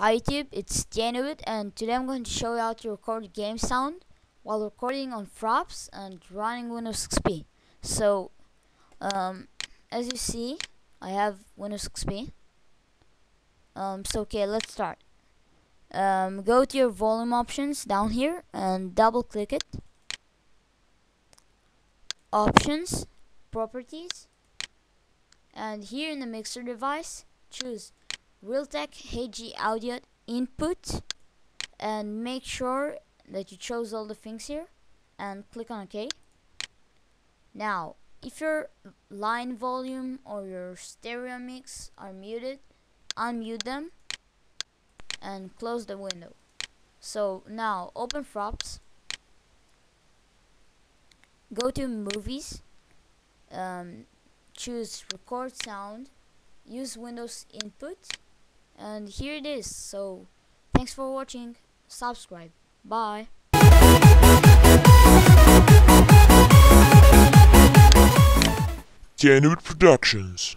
Hi YouTube, it's Januit and today I'm going to show you how to record game sound while recording on Fraps and running Windows XP. So, um, as you see, I have Windows XP. Um, so okay, let's start. Um, go to your volume options down here and double click it. Options, properties, and here in the mixer device, choose Realtek HD audio input and make sure that you chose all the things here and click on OK. Now, if your line volume or your stereo mix are muted, unmute them and close the window. So now open Fraps, go to movies, um, choose record sound, use Windows input and here it is. So thanks for watching. Subscribe. Bye. Januit Productions